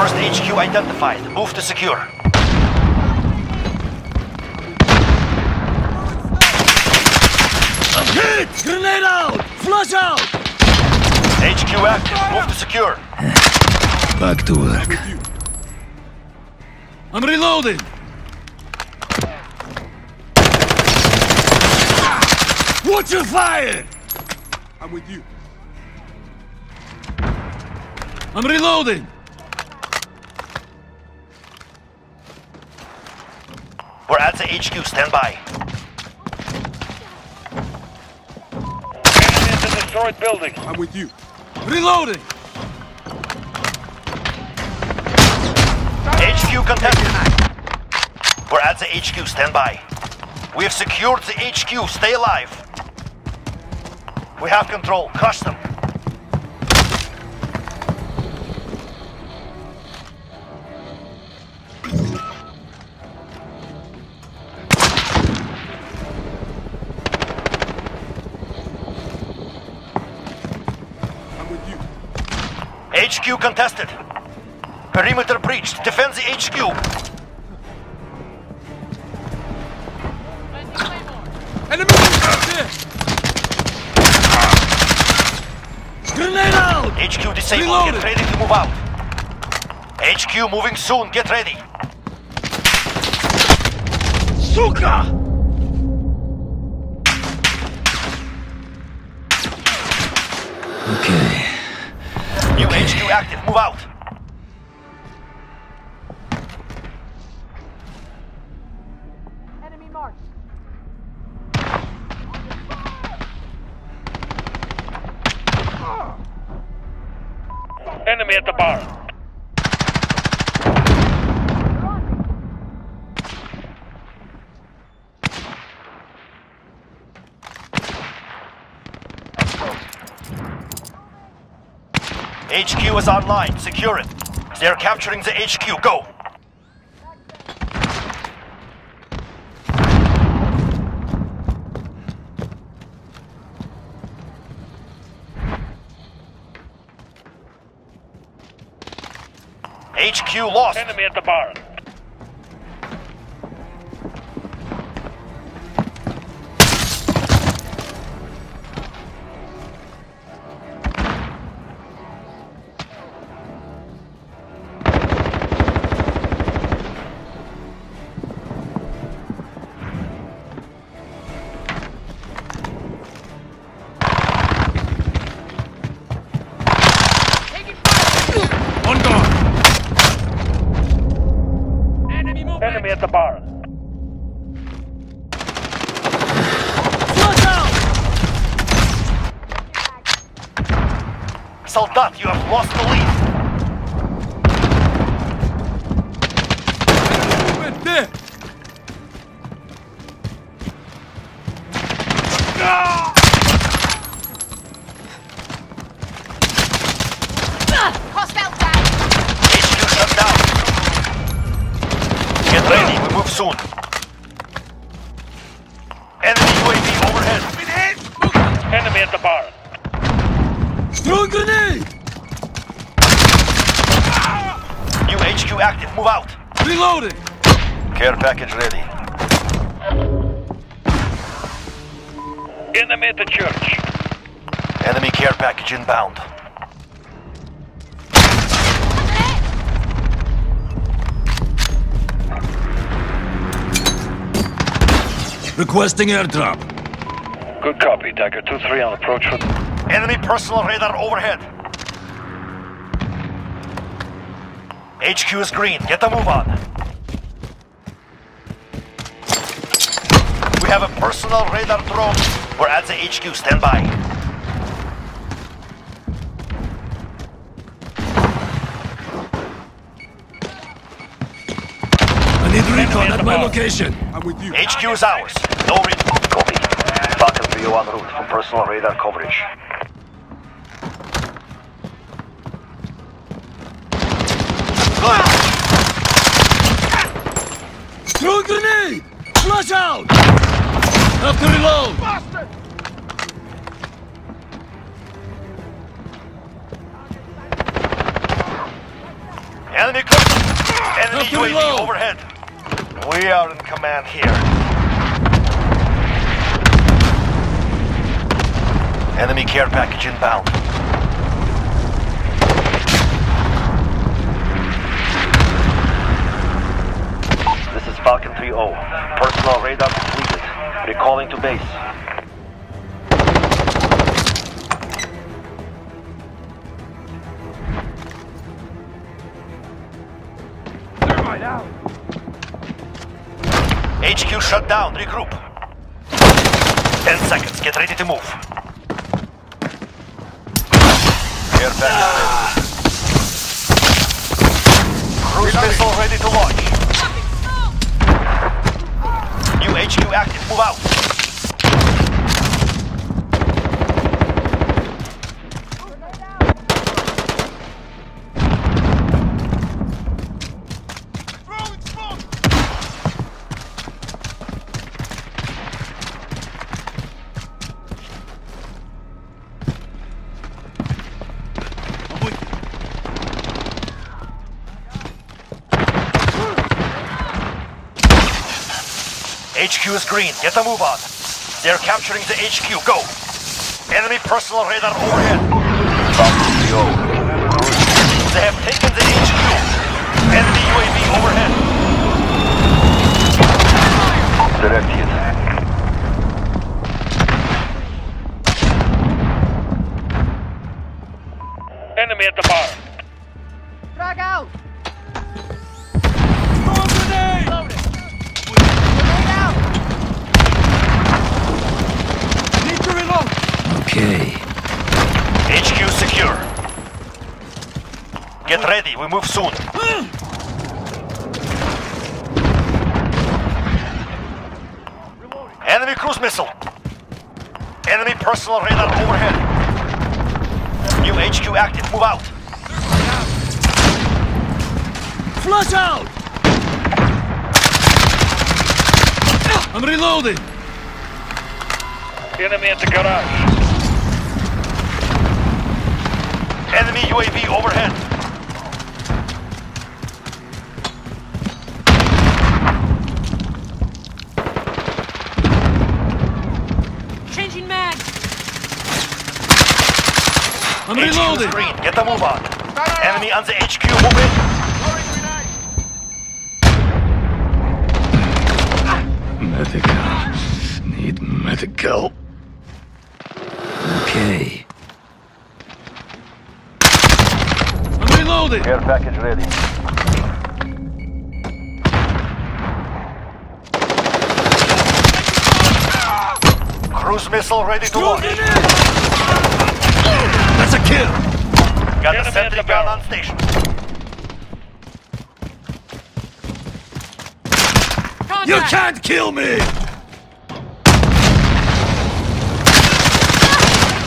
First HQ identified. Move to secure. Hit! Grenade out! Flush out! HQ active. Move to secure. Back to work. I'm reloading! Watch your fire! I'm with you. I'm reloading! We're at the HQ. Stand by. Enemy in the destroyed building. I'm with you. Reloading! HQ contested. We're at the HQ. Stand by. We have secured the HQ. Stay alive. We have control. Crush them. HQ contested. Perimeter breached. Defend the HQ. Enemy! Grenade out! HQ disabled. Reloaded. Get ready to move out. HQ moving soon. Get ready. Suka! Okay. New HQ active. Move out. Enemy marked. Enemy at the bar. HQ is online. Secure it. They're capturing the HQ. Go. HQ lost. Enemy at the bar. On guard! Enemy at the bar. Flush out! Soldat, you have lost the lead. There! Hostile down. HQ shut down. Get ready, we move soon. Enemy UAV overhead. Enemy at the bar. Throw a grenade! New HQ active, move out. Reloading! Care package ready. Enemy at the church. Enemy care package inbound. Requesting airdrop. Good copy, Dagger 2-3 on approach for... Enemy personal radar overhead. HQ is green, get the move on. We have a personal radar drone. We're at the HQ, stand by. I need recon at my location. I'm with you. HQ is ours. No response. Copy. Falcon 301 route for personal radar coverage. Fire! Throw grenade! Flash out! Have to reload! Bastard! Enemy close! Enemy UAV overhead! We are in command here. Enemy care package inbound. This is Falcon 3-0. Personal radar completed. Recalling to base. HQ shut down. Regroup. Ten seconds. Get ready to move. Package ready. Cruise missile ready to launch. New HQ active. Move out. HQ is green. Get the move on. They're capturing the HQ. Go. Enemy personal radar overhead. Falcon 3-0. They have taken the HQ. Enemy UAV overhead. Direct hit. Enemy at the bar. Frag out! Okay. HQ secure. Get ready. We move soon. Enemy cruise missile. Enemy personal radar overhead. New HQ active. Move out. Flush out! I'm reloading! Enemy at the garage. Enemy UAV overhead. Changing mag! I'm HQ reloading! green. Get the move on. Enemy on the HQ. Move in. Medical. Need medical. Okay. I'm reloading! Package ready. Cruise missile ready to launch. That's a kill! Got Enemy the at sentry the gun on station. You can't kill me!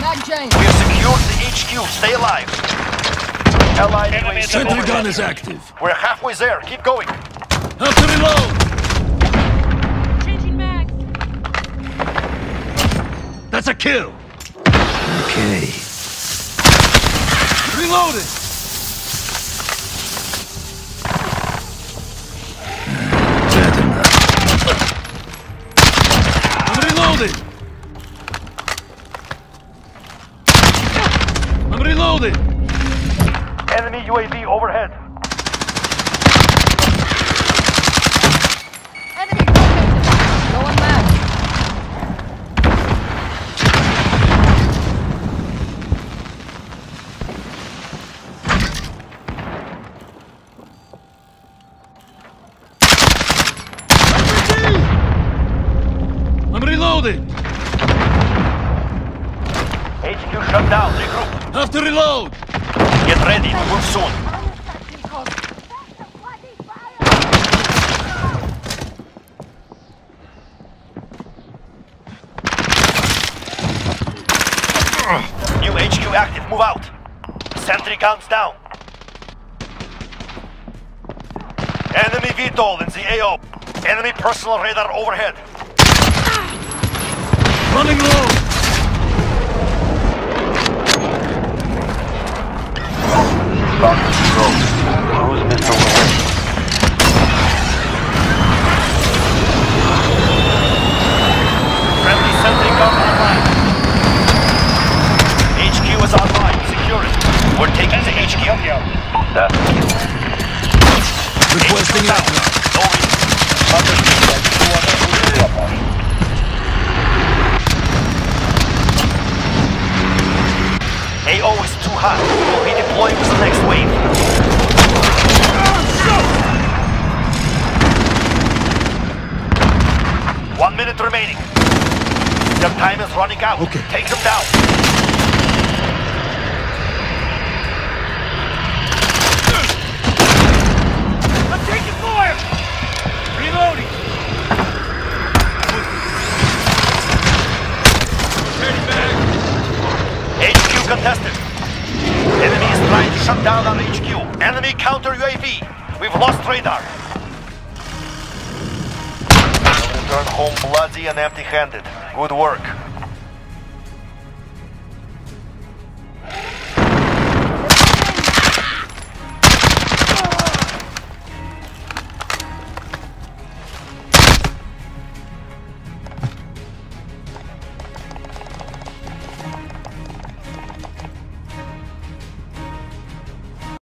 Mag change! We have secured the HQ. Stay alive. Allied Enemy UAV at the Sentry gun is active. We're halfway there. Keep going. Have to reload! Changing mag! That's a kill! Okay. Reloading! Bad enough. I'm reloading! I'm reloading! Enemy UAV overhead. Enemy located! Going mag! I'm reloading! HQ shut down. Regroup. Have to reload! Get ready. We move soon. New HQ active. Move out. Sentry guns down. Enemy VTOL in the AO. Enemy personal radar overhead. Running low! Cruise Missile away. Friendly sentry gun online. HQ is online. Secure it. We're taking the HQ. That's Requesting reason. AO is too hot. Deploying to the next wave. One minute remaining. Their time is running out. Okay. Take them down. And empty-handed. Good work.